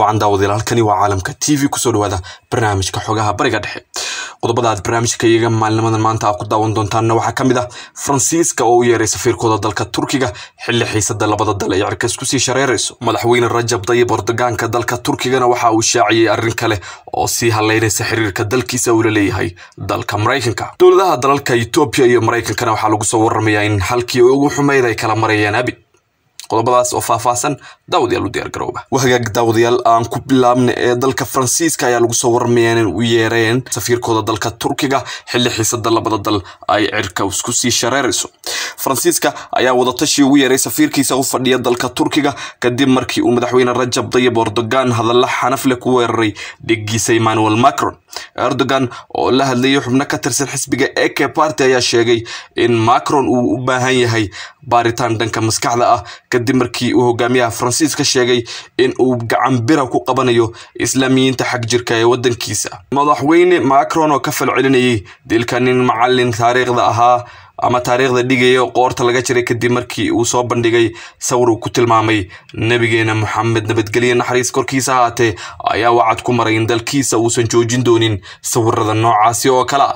wacan daawadayaal halkani waa caalamka t v ku soo dhawaada barnaamijka xogaha bariga dhexe. Qodobada aad barnaamijka iyaga maalinimadan maanta aad ku daawan doontaanna waxaa ka mid ah faransiiska oo u yeeray safiirkooda dalka turkiga xilli xiisada labada dal ay cirka isku sii shareerayso. Madaxweyne rajab dayib erdogaanka dalka turkigana waxa uu shaaciyey arrin kale oo sii haleynaysa xiriirka dalkiisa uu la leeyahay dalka maraykanka. Dowladaha dalalka etoobiya iyo maraykankana waxaa lagu soo waramayaa in halkii ugu xumayd ay kala marayaan abid qodobadaas oo faahfaahsan daawadayaal u diyaar garooba wahagaag daawadayaal aan ku bilaabna ee dalka faransiiska ayaa lagu soo waramaya inay u yeereen safiirkooda dalka turkiga. Xilli xiisada labada dal ay cirka isku sii shareerayso. Faransiiska ayaa wadatashi ugu yeeray safiirkiisa u fadhiya dalka turkiga kadib markii uu madaxweyne rajab dayib erdogan hadalla xanafle ku weeraray dhigiisa emmanuel macron erdogan oo la hadlayay xubno ka tirsan xisbiga eke party ayaa sheegay in macron uu u baahan yahay baaritaan dhanka maskaxda ah. Kadib markii uu hogaamiyaha faransiiska sheegay in uu gacan bira ku qabanayo islaamiyiinta xag jirka ee wadankiisa madaxweyne macron oo ka falcelinayay dilka nin macalin taariikhda ahaa ama taariikhda dhigaya qoorta laga jiray kadib markii uu soo bandhigay sawir uu ku tilmaamay nebigeena moxamed nabadgelye naxariis korkiisa ahaatee ayaa wacad ku maray in dalkiisa uusan joojin doonin sawirada noocaasi oo kale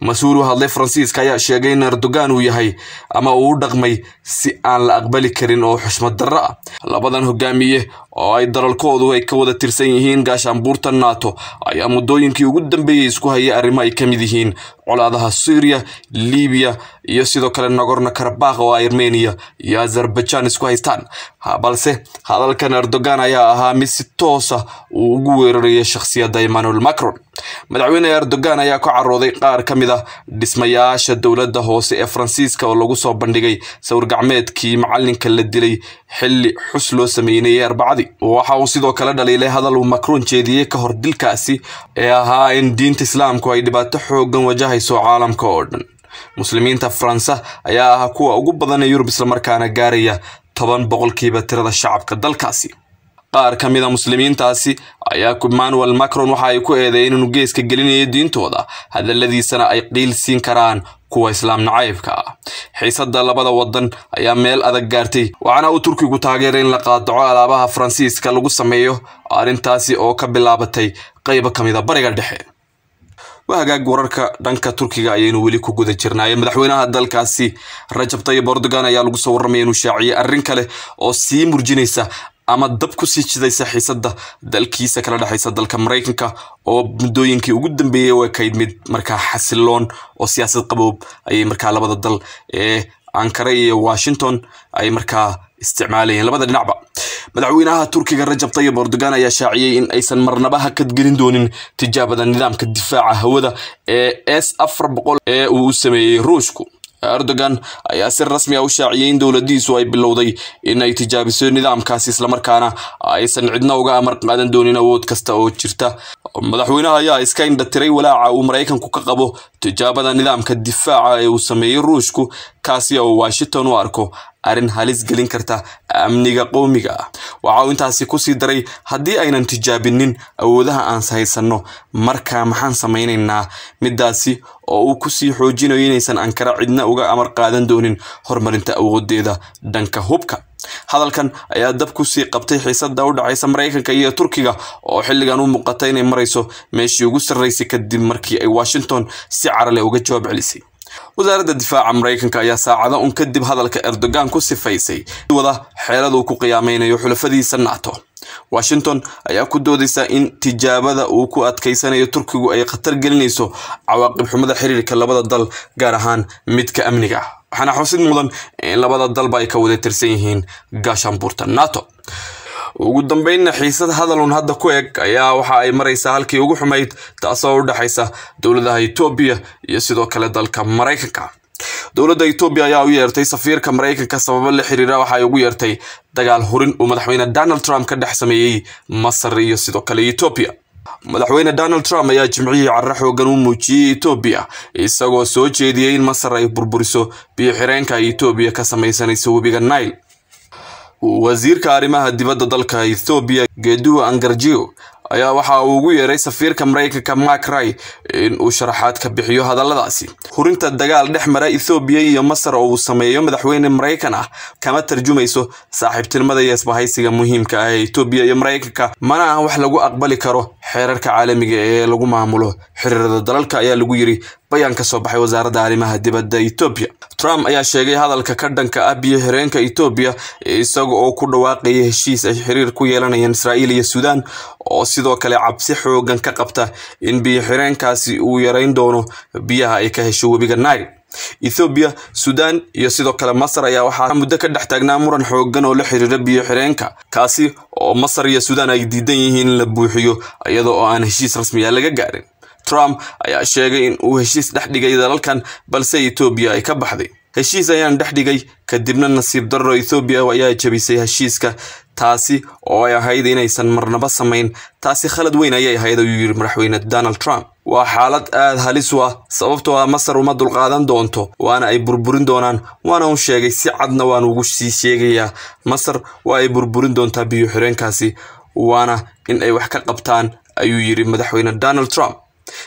mas'uul u hadlay faransiiska ayaa sheegay in erdogan uu yahay ama uu u dhaqmay si aan la aqbali karin oo xushmad darro ah. Labadan hogaamiye oo ay dalalkoodu ay ka wada tirsan yihiin gaashaanbuurta nato ayaa muddooyinkii ugu dambeeyey isku hayay arrimo ay ka mid yihiin colaadaha suuriya libiya iyo sidoo kale nagorno karabakh oo armeniya iyo azerbaijan isku haystaan. Balse hadalkan erdogan ayaa ahaa mid si toosa uu ugu weeraraya shakhsiyadda emmanuel macron madaxweyne erdogan ayaa ku carooday qaar ka mid ah dhismayaasha dowladda hoose ee faransiiska oo lagu soo bandhigay sawir gacmeedkii macalinka la dilay xilli xus loo sameynayay arbacadii waxa uu sidoo kale dhaliilay hadal uu macron jeediyey ka hor dilkaasi ee ahaa in diinta islaamku ay dhibaato xoogan wajahayso caalamka oo dhan. Muslimiinta faransa ayaa ahaa kuwa ugu badan ee yurub islamarkaana gaaraya toban boqolkiiba tirada shacabka dalkaasi qaar ka mid a muslimiintaasi ayaa emmanuel macron waxa ay ku eedeeyeen inuu geeska gelinayo diintooda hadaladiisana ay qiil siin karaan kuwa islaam nacaybka. Xiisada labada wadan ayaa meel adag gaartay waxaana uu turkigu taageeray in la qaadaco alaabaha faransiiska lagu sameeyo arrintaasi oo ka bilaabatay qaybo ka mid a bariga dhexe. Wahagaag wararka dhanka turkiga ayaynu weli ku guda jirnaaye madaxweynaha dalkaasi rajab tayib erdogan ayaa lagu soo warramaya inuu shaaciyey arrin kale oo sii murjinaysa ama dab ku sii jidaysa xiisada dalkiisa kala dhexaysa dalka maraykanka oo muddooyinkii ugu dambeeyey u ekayd mid markaa xasiloon oo siyaasad qaboob ayay markaa labada dal ee ankara iyo washington ay markaa isticmaalayeen. Labada dhinacba madaxweynaha turkiga rajab tayib erdogan ayaa shaaciyey in aysan marnaba hakadgelin doonin tijaabada nidaamka difaaca hawada ee s afar boqol ee uu u sameeyey ruushku erdogan ayaa si rasmi ah u shaaciyey in dowladiisu ay bilowday in ay tijaabiso nidaamkaasi islamarkaana aysan cidna uga amar qaadan doonin awood kasta oo jirta. Madaxweynaha ayaa iska indhatiray walaaca uu maraykanku ka qabo tijaabada nidaamka difaaca ee uu sameeyey ruushku kaasi oo washington u arko arrin halis gelin karta amniga qowmiga. Ah waxa uu intaasi ku sii daray haddii aynan tijaabinin awoodaha aan haysanno markaa maxaan samaynaynaa? Midaasi oo uu ku sii xoojinayo inaysan ankara cidna uga amar qaadan doonin horumarinta awoodeeda dhanka hubka. Hadalkan ayaa dab ku sii qabtay xiisada u dhexaysa maraykanka iyo turkiga oo xilligan u muuqata inay marayso meeshii ugu sarraysay kadib markii ay washington si carale uga jawaab celisay wasaaradda difaaca maraykanka ayaa saacado un kadib hadalka erdogan ku sifaysay. Wada xeelada uu ku qiyaameynayo xulafadiisa nato. Washington ayaa ku doodaysa in tijaabada uu ku adkaysanayo turkigu ay khatar gelinayso cawaaqib xumada xiriirka labada dal gaar ahaan midka amniga waxaana xusid mudan in labada dalba ay ka wada tirsan yihiin gaashaanbuurta nato ugu dambeynna xiisad hadalun hadda ku eg ayaa waxa ay maraysaa halkii ugu xumayd taasoo u dhexaysa dowladaha etoobiya iyo sidoo kale dalka maraykanka. Dowladda etoobiya ayaa u yeertay safiirka maraykanka sababo la xiriira waxa ay ugu yeertay dagaal hurin uu madaxweyne donald trump ka dhex sameeyey masar iyo sidoo kale etoobiya madaxweyne donald trump ayaa jimcihii carro xoogan u muujiyey etoobiya isagoo soo jeediyey in masar ay burburiso biyo xireenka ay etoobiya ka samaysanayso webiga nile wasiirka arrimaha dibadda dalka ethoobiya geduwa angarjio ayaa waxa uu ugu yeeray safiirka maraykanka mark ray in uu sharaxaad ka bixiyo hadalladaasi. Hurinta dagaal dhex mara ethoobiya iyo masar oo uu sameeyo madaxweyne maraykan ah kama tarjumayso saaxiibtinimada iyo isbahaysiga muhiimka ah ee etoobiya iyo maraykanka mana ah wax lagu aqbali karo xeerarka caalamiga ee lagu maamulo xiriirada dalalka ayaa lagu yiri bayaan ka soo baxay wasaaradda arrimaha dibadda etoobiya trump ayaa sheegay hadalka ka dhanka ah biyo xireenka etoobiya isaga oo ku dhawaaqaya heshiis ay xiriir ku yeelanayaan israa'iil iyo suudaan oo sidoo kale cabsi xoogan ka qabta in biyo xireenkaasi uu yareyn doono biyaha ay ka hesho webiga nile ethoobiya suudaan iyo sidoo kale masar ayaa waxaa muddo ka dhex taagnaa muran xoogan oo la xiriira biyo xireenka. Kaasi oo masar iyo suudaan ay diidan yihiin in la buuxiyo iyada oo aan heshiis rasmiya laga gaarin. Trump ayaa sheegay in uu heshiis dhex dhigay dalalkan balse etoobiya ay ka baxday. Heshiis ayaan dhex dhigay kadibna nasiib darro ethoobiya ayaa jabisay heshiiska taasi oo ay ahayd inaysan marnaba samayn. Taasi khalad weyn ayay ahayd ayuu yiri madaxweyne donald trump waa xaalad aada halis u ah sababtoo ah masar uma dulqaadan doonto waana ay burburin doonaan waana u sheegay si cadna waan ugu sii sheegayaa. Masar waa ay burburin doontaa biyo xireenkaasi waana in ay wax ka qabtaan ayuu yiri madaxweyne donald trump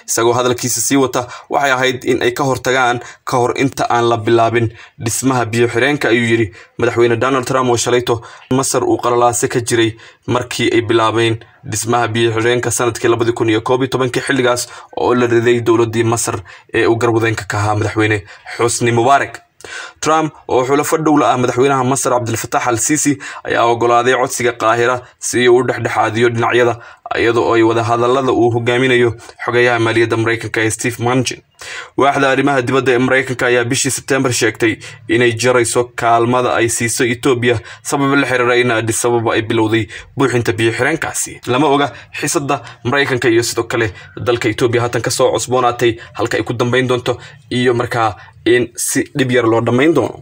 isagoo hadalkiisa sii wata waxay ahayd in ay ka hortagaan ka hor inta aan la bilaabin. Dhismaha biyo xireenka ayuu yidhi madaxweyne donald trump oo shalayto masar uu qalalaase ka jiray markii ay bilaabeen. Dhismaha biyo xireenka sannadkii labadi kun iyo koob iyo tobankii xilligaas oo la riday dowladii masar ee uu garwadeenka ka ahaa madaxweyne xusni mubaarak trump oo xulafo dhowla ah madaxweynaha masar cabdilfatax al sisi ayaa ogolaaday codsiga qaahira si uu u dhexdhexaadiyo dhinacyada iyadoo ay wadahadalada uu hogaaminayo xogayaha maaliyadda maraykanka ee steve manchin. Waaxda arrimaha dibadda ee maraykanka ayaa bishii sebtembar sheegtay inay jarayso kaalmada ay siiso etoobiya sabab la xiriira in adis ababa ay bilowday buuxinta biyo xireenkaasi lama oga xiisada maraykanka iyo sidoo kale dalka etoobiya haatan ka soo cusboonaatay halka ay ku dambeyn doonto iyo markaa in si dhib yar loo dhammayn doono